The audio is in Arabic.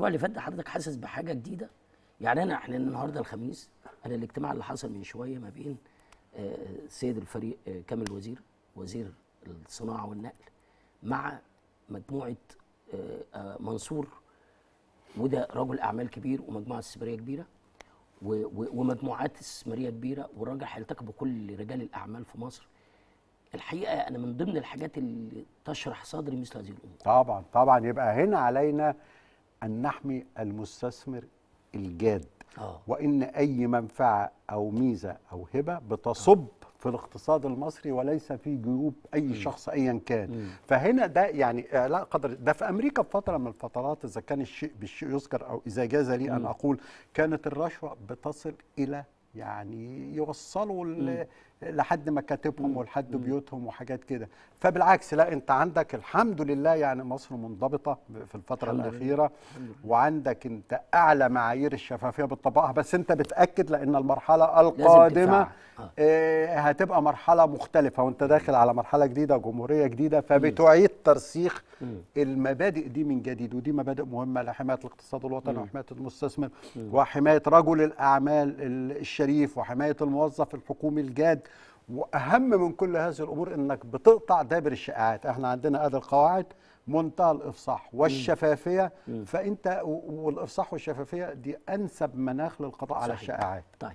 الأسبوع اللي فات حضرتك حاسس بحاجة جديدة؟ يعني أنا إحنا النهارده الخميس أنا الاجتماع اللي حصل من شوية ما بين آه، السيد الفريق آه، كامل الوزير وزير الصناعة والنقل مع مجموعة آه، آه، منصور وده رجل أعمال كبير ومجموعة استثمارية كبيرة ومجموعات استثمارية كبيرة والراجل هيلتقي بكل رجال الأعمال في مصر. الحقيقة أنا من ضمن الحاجات اللي تشرح صدري مثل هذه الأمور. طبعا طبعا. يبقى هنا علينا أن نحمي المستثمر الجاد. آه. وإن أي منفعة أو ميزة أو هبة بتصب في الاقتصاد المصري وليس في جيوب أي شخص ايا كان. فهنا ده يعني اعلاء قدر ده في أمريكا في فترة من الفترات إذا كان الشيء بالشيء يذكر أو إذا جاز لي أن أقول كانت الرشوة بتصل إلى يعني يوصلوا لحد مكاتبهم ولحد بيوتهم وحاجات كده. فبالعكس لا انت عندك الحمد لله يعني مصر منضبطة في الفترة. الأخيرة. وعندك انت أعلى معايير الشفافية بتطبقها بس انت بتأكد لأن المرحلة القادمة هتبقى مرحلة مختلفة. وانت داخل على مرحلة جديدة جمهورية جديدة فبتعيد ترسيخ المبادئ دي من جديد. ودي مبادئ مهمة لحماية الاقتصاد الوطني وحماية المستثمر وحماية رجل الأعمال ال- الشريف وحماية الموظف الحكومي الجاد. وأهم من كل هذه الأمور إنك بتقطع دابر الشائعات. إحنا عندنا ادي القواعد منتهى الإفصاح والشفافية. فأنت والإفصاح والشفافية دي أنسب مناخ للقضاء على صحيح. الشائعات. طيب.